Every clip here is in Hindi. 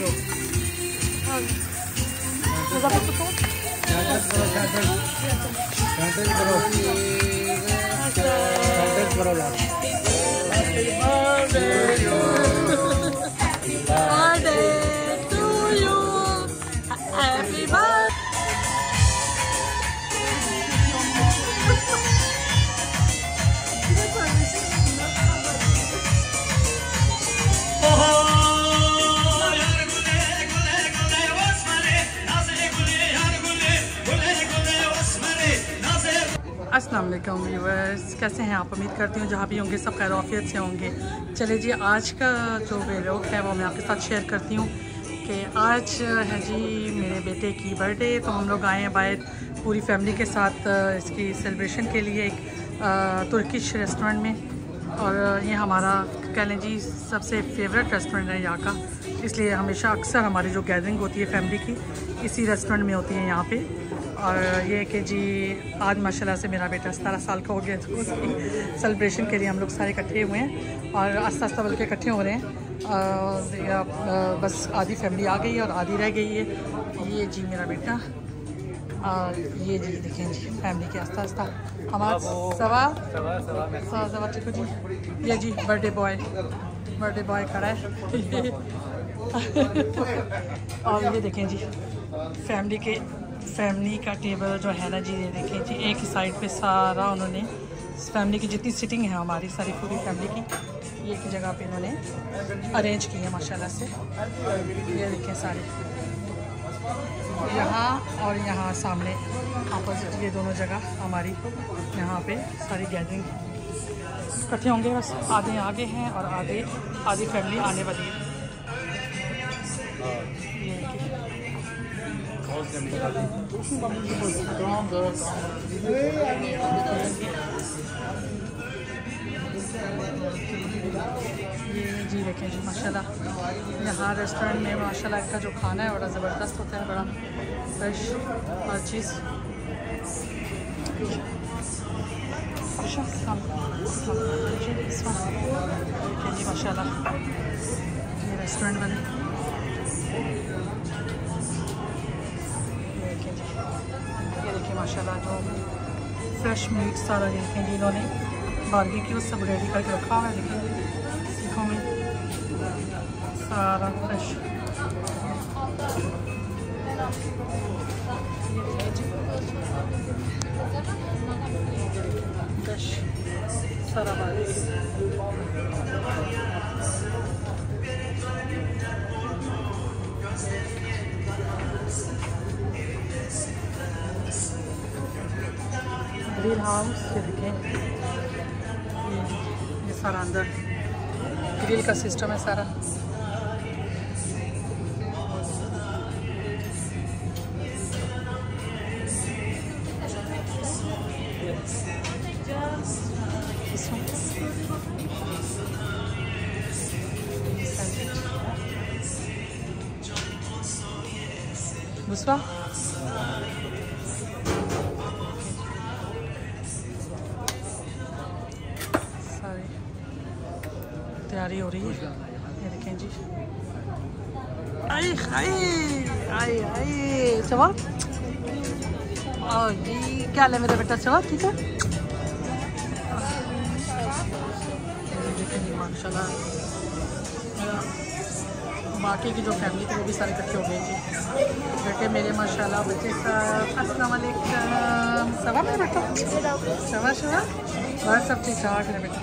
Yun. Masakit Happy birthday, वालेकुम व्यूवर्स कैसे हैं आप? उम्मीद करती हूँ जहाँ भी होंगे सब खैरफियत से होंगे। चले जी, आज का जो व्लॉग है वो मैं आपके साथ शेयर करती हूँ कि आज है जी मेरे बेटे की बर्थडे तो हम लोग आए हैं बाहर पूरी फैमिली के साथ इसकी सेलिब्रेशन के लिए एक तुर्किश रेस्टोरेंट में। और ये हमारा कह लें जी सबसे फेवरेट रेस्टोरेंट है यहाँ का। इसलिए हमेशा अक्सर हमारी जो गैदरिंग होती है फैमिली की इसी रेस्टोरेंट में होती है यहाँ पे। और ये कि जी आज माशाल्लाह से मेरा बेटा सतारह साल का हो गया तो उसकी सेलिब्रेशन के लिए हम लोग सारे इकट्ठे हुए हैं और आस्ता आस्ता बल्कि इकट्ठे हो रहे हैं। आ, बस आधी फैमिली आ गई और आधी रह गई है। ये जी मेरा बेटा। और ये जी देखें जी फैमिली के आस्ता आस्ता हमारा सवा सवा जी। ये जी बर्थडे बॉय बर्थडे बॉय खड़ा है। और ये देखें जी फैमिली के फैमिली का टेबल जो है ना जी ये देखें जी एक ही साइड पे सारा उन्होंने फैमिली की जितनी सिटिंग है हमारी सारी पूरी फैमिली की एक ही जगह पे इन्होंने अरेंज की है माशाल्लाह से। ये देखें सारे। यहाँ और यहाँ सामने अपोजिट ये दोनों जगह हमारी, यहाँ पे सारी गैदरिंग इकट्ठे होंगे, बस आधे आगे हैं और आधे, आधी फैमिली आने वाली है। ये जी देखें जी, माशाल्लाह। यहाँ रेस्टोरेंट में माशाल्लाह का जो खाना है, बड़ा ज़बरदस्त होता है, बड़ा फ्रेश हर चीज़। जी माशाल्लाह। ये रेस्टोरेंट बने माशाल्लाह, जो फ्रेश मीट सारा देखें जी इन्होंने। बारगी की सब रेडी करके रखा हुआ है देखें सीखों में सारा फ्रेश फ्रेश सारा ग्रिल हाउस ये देखें ये सारा अंदर। ग्रिल का सिस्टम है सारा। क्या हाल है मेरा बेटा ठीक है? बाकी की जो फैमिली थी, वो भी सारे इकट्ठे हो गए जी बेटे मेरे, माशाल्लाह बच्चे अस्सलाम सवा मेरा बेटा। सवा सवा बस, सब ठीक ठाक है बेटा।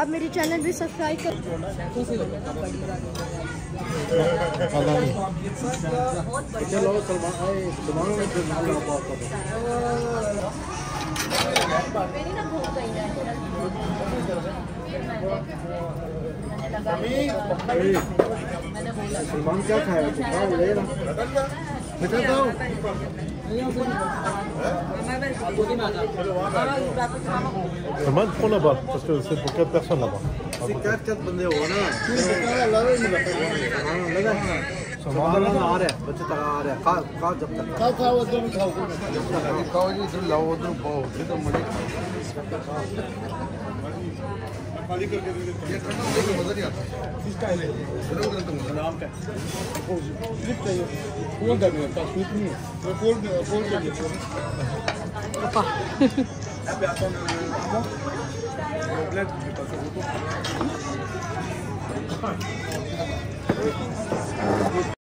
आप मेरी चैनल भी सब्सक्राइब कर चलो सलमान सलमान क्या खाया? ले रहा? बेटा Seulement, prends là-bas, parce que c'est pour 4 personnes là-bas. C'est 4 4 बंदे हो ना आ रहा है बच्चे तक आ रहा है खा खा जब तक खाओ खाओ एकदम खाओ खाओ जी इधर लाओ उधर पाओ ये फोल्ड कर to you.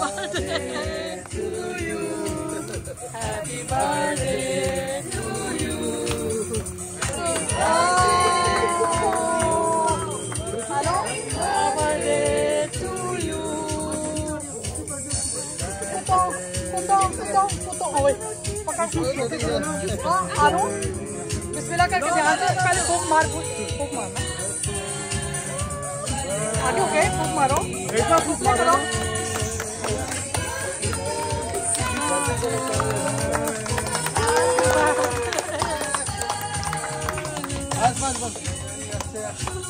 Birthday to you. Happy birthday to you. Oh. Oh, हाँ बिस्मिल्लाह करके ध्यान से पहले फूक मार फूक मारना आगे ओके फूक मारो ऐसा फूक करो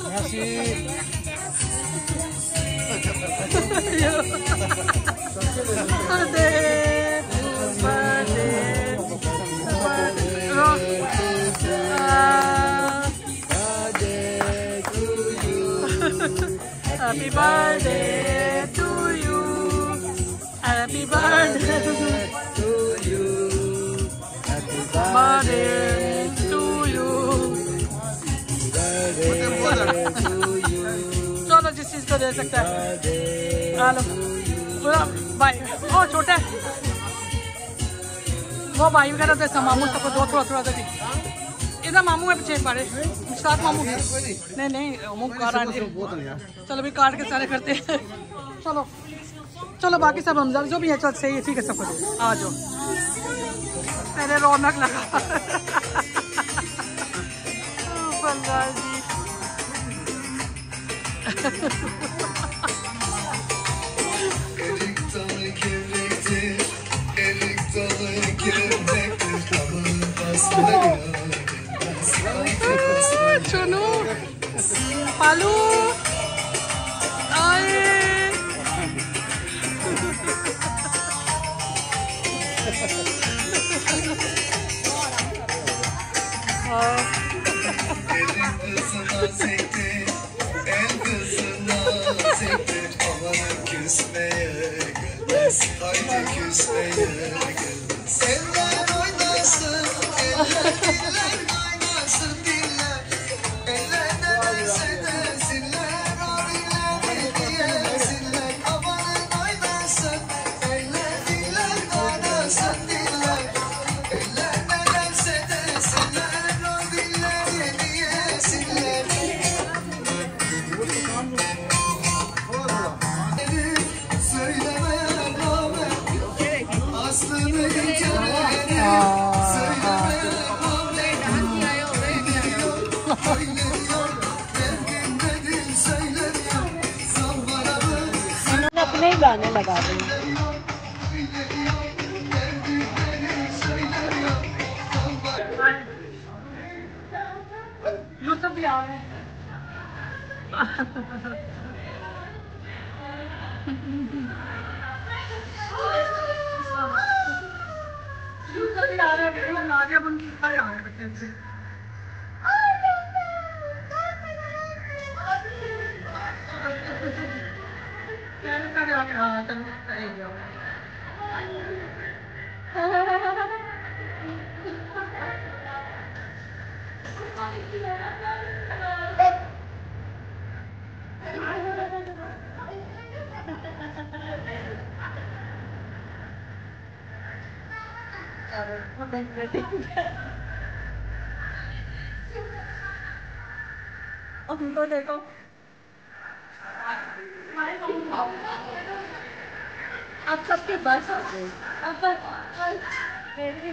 Merci. To you. Happy birthday to you. Happy birthday. चलो जिस चीज़ को दे सकता है। पूरा भाई। ओ, छोटे। वो भाई वगैरह जैसा मामू सबको दो थोड़ा थोड़ा दे इधर मामू है पीछे बारे। साथ मामू नहीं नहीं मुँह काट चलो भी काट के सारे करते हैं। चलो। चलो, बाकी सब रमज़ान जो भी है, चल, सही है, ठीक है सबको दे। आ जाओ। मेरे रौनक लगा बंगाल जी Erik dalı naziktir El kızı naziktir Amanın küsmeye gelmez Haydi küsmeye gelmez. Eller oynasın Eller अपने ही गाने लगा दें यूट्यूब भी आ रहे हैं यूट्यूब भी आ रहे हैं वीडियो आप सबके बस हो गए। अब भी बस। मेरी भी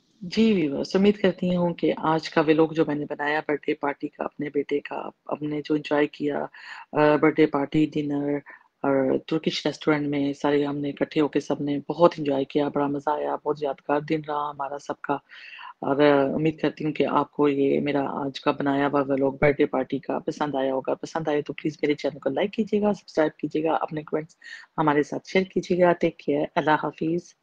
जी वीवर्स उम्मीद करती हूँ कि आज का व्लॉग जो मैंने बनाया बर्थडे पार्टी का, अपने बेटे का हमने जो एंजॉय किया बर्थडे पार्टी डिनर और तुर्किश रेस्टोरेंट में सारे हमने इकट्ठे होकर सबने बहुत एंजॉय किया, बड़ा मज़ा आया, बहुत यादगार दिन रहा हमारा सबका। और उम्मीद करती हूँ कि आपको ये मेरा आज का बनाया हुआ व्लॉग बर्थडे पार्टी का पसंद आया होगा। पसंद आए तो प्लीज़ मेरे चैनल को लाइक कीजिएगा सब्सक्राइब कीजिएगा, अपने कमेंट्स हमारे साथ शेयर कीजिएगा। टेक केयर अल्लाह हाफिज़